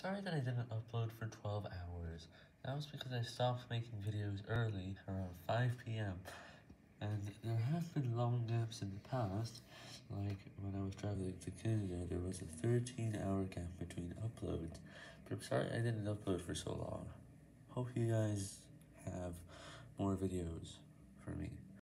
Sorry that I didn't upload for 12 hours. That was because I stopped making videos early, around 5pm. And there have been long gaps in the past, like when I was traveling to Canada, there was a 13 hour gap between uploads. But I'm sorry I didn't upload for so long. Hope you guys have more videos.